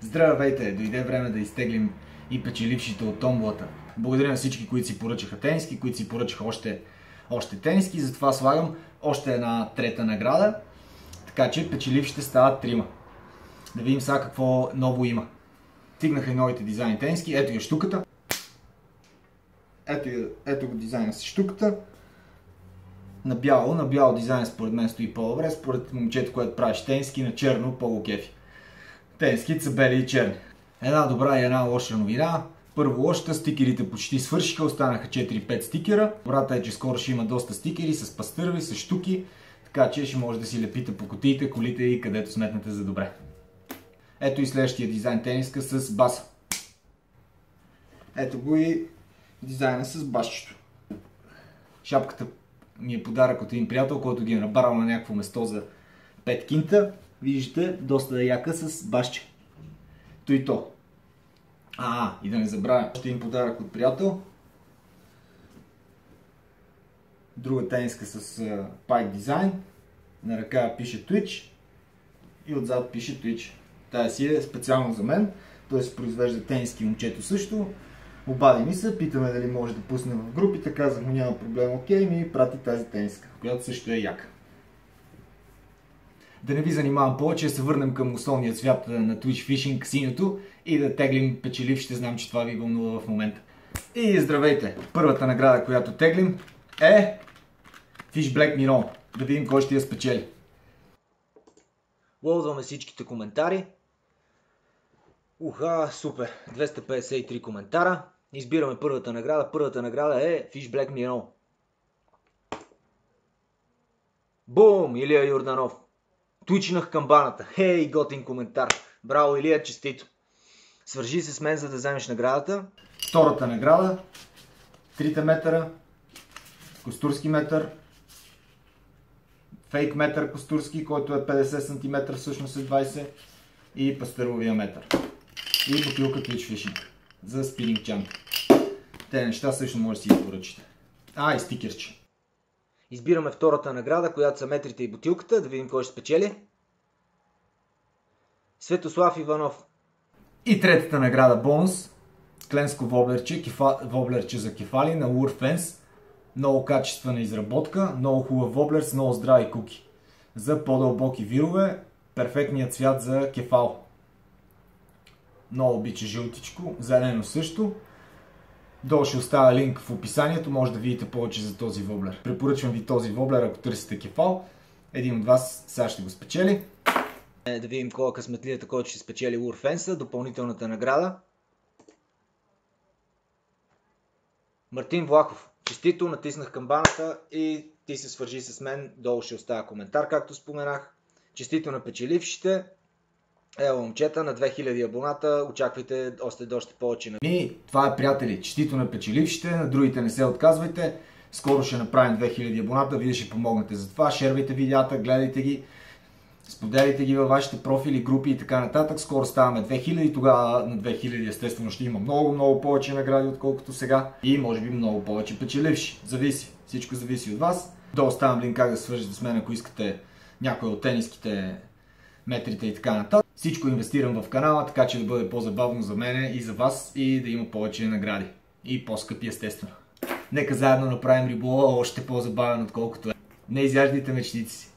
Здравейте! Дойде време да изтеглим и печелившите от томболата. Благодаря на всички, които си поръчаха тениски, които си поръчаха още, още тениски. Затова слагам още една трета награда. Така че печелившите стават трима. Да видим сега какво ново има. Стигнаха и новите дизайни тениски. Ето я штуката. Ето, ето го дизайна с штуката. На бяло, на бяло дизайн според мен стои по-добре, според момчето, което правиш тениски, на черно по-го кефи. Тенските са бели и черни. Една добра и една лоша новина. Първо лошата, стикерите почти свършиха, останаха 4-5 стикера. Добрата е, че скоро ще има доста стикери с пастърви, с штуки, така че ще може да си лепите по котиите, колите и където сметнете за добре. Ето и следващия дизайн тениска с баса. Ето го и дизайна с басчето. Шапката ми е подарък от един приятел, който ги е набарал на някакво место за 5 кинта. Виждате, доста яка с башче. То и то. А, и да не забравя, още един подарък от приятел. Друга тениска с пайк дизайн. На ръка пише Twitch и отзад пише Twitch. Тая си е специално за мен. Той се произвежда тениски момчето също. Обади ми се, питаме дали може да пусне в групите. Казах му няма проблем, окей, ми прати тази тениска, която също е яка. Да не ви занимавам повече, се върнем към основния цвят на Twitch Fishing, синьото и да теглим печелив. Ще знам, че това ви вълнува в момента. И здравейте! Първата награда, която теглим е Fish Black Miron. Да видим кой ще я спечели. Лоудваме всичките коментари. Уха, супер! 253 коментара. Избираме първата награда. Първата награда е Fish Black Miron. Бум! Илия Йорданов. Туичнах камбаната. Хей, готин коментар. Браво, Илия, честито. Свържи се с мен, за да вземеш наградата. Втората награда. 3 метъра. Костурски метър. Фейк метър костурски, който е 50 см, всъщност е 20. И пастърловия метър. И бутилка Twitch Fishing за спининг чанта. Те неща също може да си ги поръчите. А, и стикерче. Избираме втората награда, която са метрите и бутилката, да видим кой ще спечели. Светослав Иванов. И третата награда бонус. Кленско воблерче, кефа, воблерче за кефали на Urfence. Много качествена изработка, много хубав воблер с много здрави куки. За по-дълбоки вирове, перфектният цвят за кефал. Много обича жълтичко, зелено също. Долу ще оставя линк в описанието, може да видите повече за този воблер. Препоръчвам ви този воблер, ако търсите кефал. Един от вас сега ще го спечели. Е, да видим кой късметлията, който ще спечели Урфенса, допълнителната награда. Мартин Влахов. Честито, натиснах камбаната и ти се свържи с мен. Долу ще оставя коментар, както споменах. Честито на печелившите. Ево, момчета, на 2000 абоната, очаквайте още доста повече. на... И това е, приятели, честито на печелившите, на другите не се отказвайте. Скоро ще направим 2000 абоната, вие ще помогнете за това. Шервайте видеята, гледайте ги, споделяйте ги във вашите профили, групи и така нататък. Скоро ставаме 2000, тогава на 2000 естествено ще има много, много повече награди, отколкото сега. И може би много повече печеливши. Зависи. Всичко зависи от вас. Долу оставям линк как да свържете с мен, ако искате някой от тениските метрите и така нататък. Всичко инвестирам в канала, така че да бъде по-забавно за мене и за вас и да има повече награди. И по-скъпи естествено. Нека заедно направим риболова още по-забавен, отколкото е. Не изяждайте мечтите си.